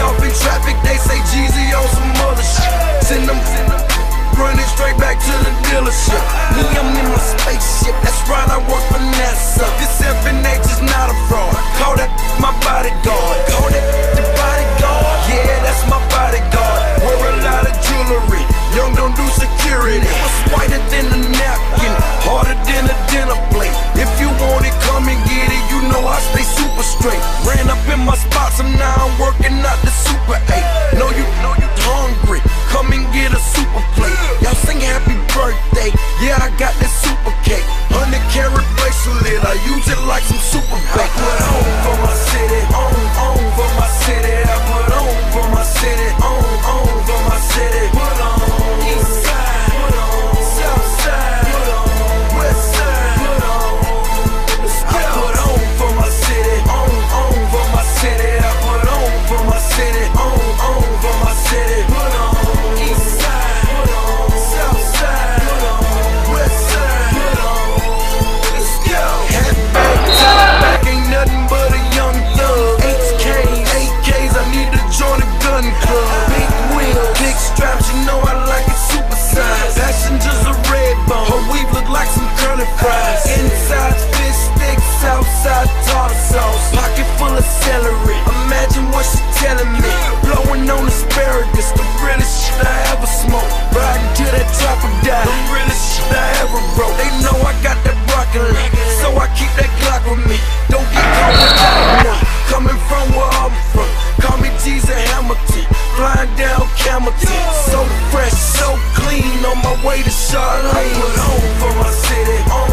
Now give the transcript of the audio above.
off in traffic, they say Jeezy on some other shit. Send them, send them running straight back to the dealership. Me, I'm in my spaceship. That's right, I work for NASA. This club, big wheel, big straps, you know I like it supersized. Passengers a red bone, oh, Her weave look like some curly fries. Inside fish sticks, outside tartar sauce, pocket full of celery. Imagine what she telling me, blowing on the spray. So fresh, so clean, on my way to Charlotte. I put on for my city.